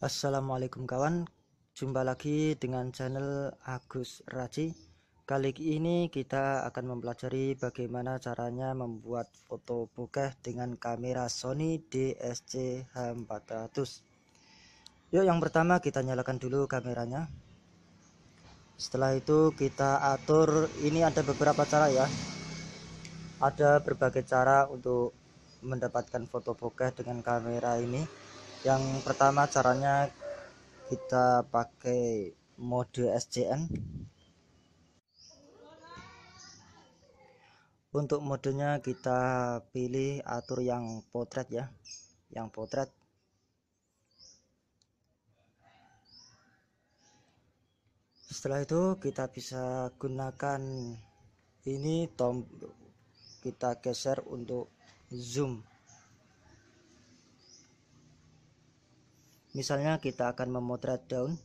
Assalamualaikum kawan. Jumpa lagi dengan channel Agus Raji. Kali ini kita akan mempelajari bagaimana caranya membuat foto bokeh dengan kamera Sony DSC H400 Yuk yang pertama kita nyalakan dulu kameranya. Setelah itu kita atur. Ini ada beberapa cara ya. Ada berbagai cara untuk mendapatkan foto bokeh dengan kamera ini yang pertama caranya kita pakai mode SCN untuk modenya kita pilih atur yang potret ya. Yang potret. Setelah itu kita bisa gunakan ini tom kita geser untuk zoom misalnya kita akan memotret daun.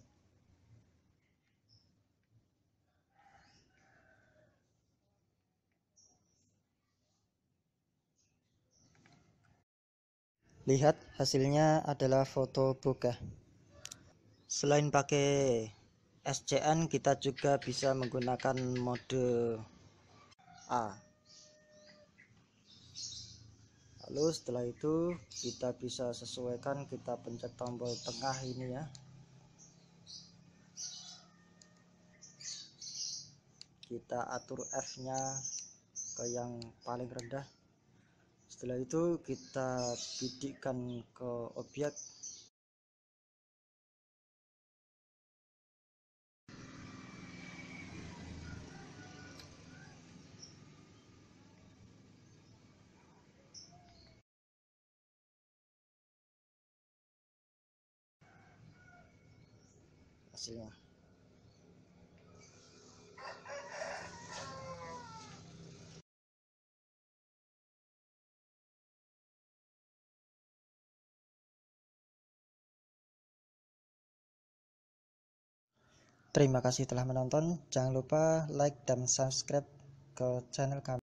Lihat hasilnya adalah foto bokeh selain pakai SCN kita juga bisa menggunakan mode A lalu setelah itu kita bisa sesuaikan kita pencet tombol tengah ini ya. Kita atur F nya ke yang paling rendah. Setelah itu kita bidikkan ke objek hasilnya Terima kasih telah menonton. Jangan lupa like dan subscribe ke channel kami.